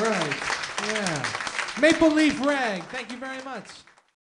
Right. Yeah. Maple Leaf Rag. Thank you very much.